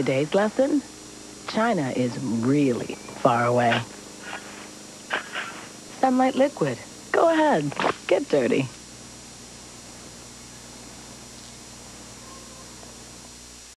today's lesson? China is really far away. Sunlight Liquid. Go ahead. Get dirty.